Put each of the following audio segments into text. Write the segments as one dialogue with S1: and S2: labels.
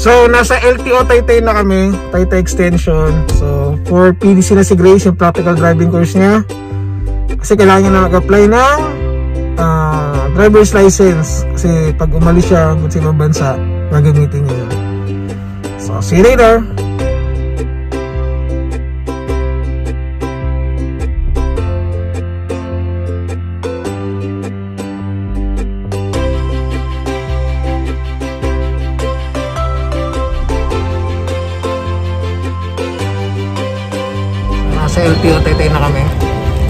S1: So, nasa LTO Taytay na kami, Taytay Extension. So, for PDC na si Grace, yung practical driving course niya. Kasi kailangan niya na mag-apply ng uh, driver's license. Kasi pag umalis siya kung sino bansa, gagamitin niya. So, see you later! LTO Taytay na kami.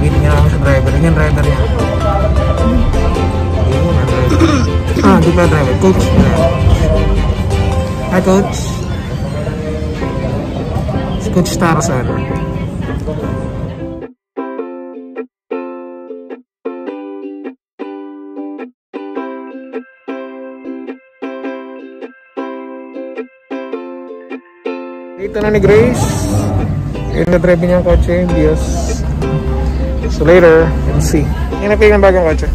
S1: Waiting na kami sa driver. Yung driver niya. Ah, di ba driver? Coach. Hi, coach. Si Coach Tarzan. Dito na ni Grace. Yung na-drive niya ang kotse, Bios. So later, we'll see. Yan na pa yung bagang kotse.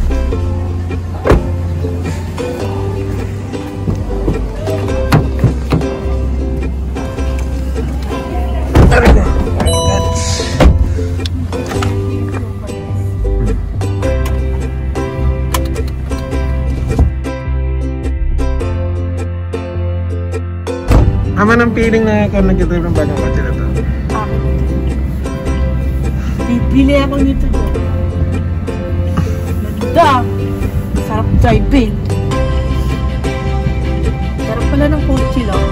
S1: Ama ng feeling na ikaw nag-drive ng bagang kotse na to.
S2: Bibili ako nito doon. Ganda. Sarap driving. Sarap pala ng kotse lang.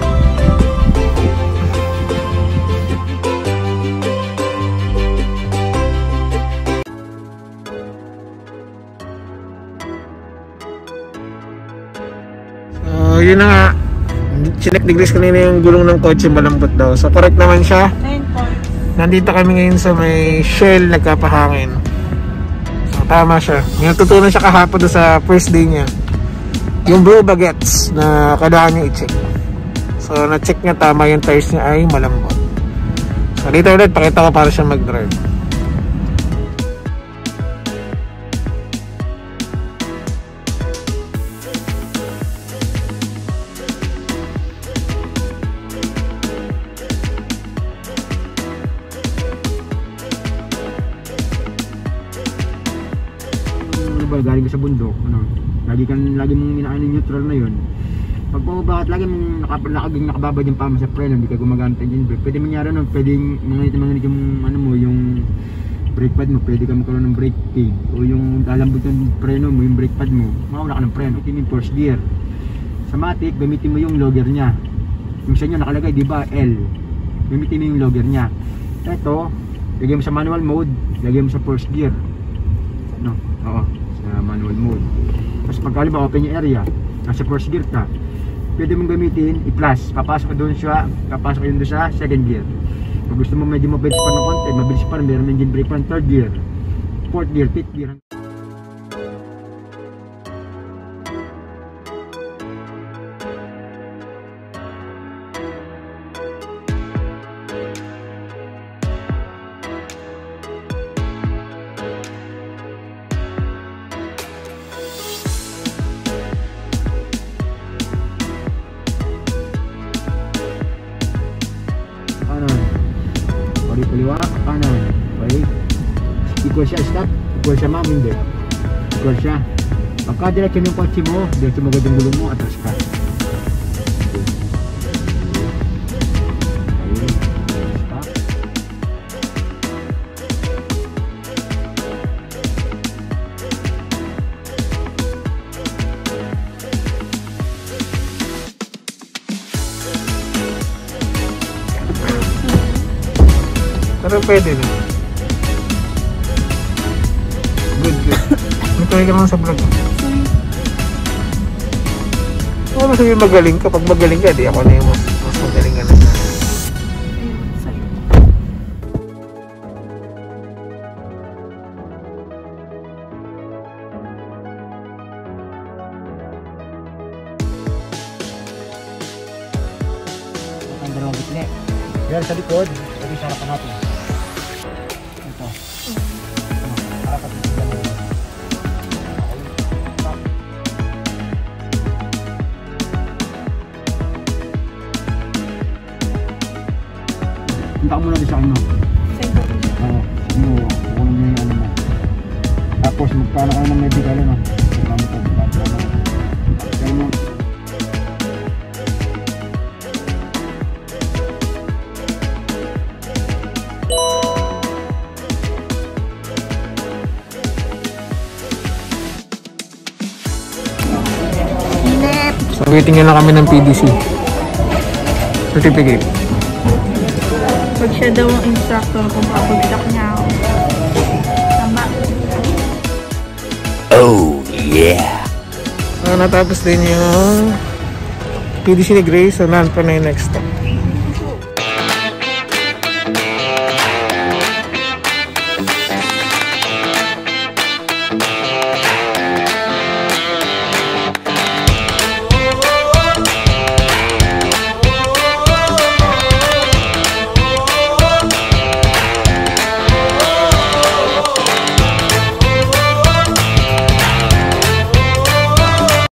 S1: So, yun na nga. Chinek ni Grace kanina yung gulong ng kotse malambot daw. So, correct naman siya.
S2: 9 points.
S1: Nandito kami ngayon sa may Shell nagkapahangin. So, tama siya. May natutunan siya kahapon sa first day niya. Yung blue baguettes na kailangan niya i-check. So, na-check niya tama yung tires niya ay malambot. So, dito ulit, pakita ko para siya mag-drive.
S3: Galing ka sa bundok, ano, lagi kan lagi mong inaan yung neutral na yun. Pag bakit lagi mong naka, nakaging nakababad yung pama sa preno, hindi ka gumagamit ng engine brake. Pwede mangyari nun, pwedeng mga mga yung ano mo, yung brake pad mo, pwede ka magkaroon ng brake pig o yung lalambot yung preno mo, yung brake pad mo, mawala ka ng preno. Gamitin mo first gear. Sa Matic, gamitin mo yung logger niya. Yung sa inyo nakalagay, di ba, L. Gamitin mo yung logger niya. Ito, lagay mo sa manual mode, lagay mo sa first gear. No, oo, manual mode. Tapos pag halimbawa open yung area, nasa first gear ka, pwede mong gamitin i-plus. Papasok doon siya, papasok yun doon sa second gear. Pag gusto mo medyo mabilis pa ng konti, mabilis pa rin, meron engine brake pa third gear, fourth gear, fifth gear. Kanan baik equal siya stop equal siya ma'am hindi. Equal siya. Pagka diretso yung kotse mo diretso mo agad yung gulong mo atras ka
S1: Pero pwede na. Good, good. Nagkawin ka naman sa vlog. Oo, ano sabihin magaling ka? Pag magaling ka, di ako na yung mas, mas magaling ka na.
S3: ang dalawang bitne. Yan sa likod, pwede sa harapan natin. Punta ka muna doon sa ano.
S2: Sa information.
S3: Oo. Ano, kukunin mo yung ano mo. Tapos magkano kayo ng medical ano. Magkano ka, magkano ka. Kaya mo.
S1: So waiting na kami ng PDC. Certificate.
S2: Pag siya daw ang instructor kung papagsak niya ako. Tama.
S1: Ah, natapos din yung PDC ni Grace. So, naan pa na yung next stop.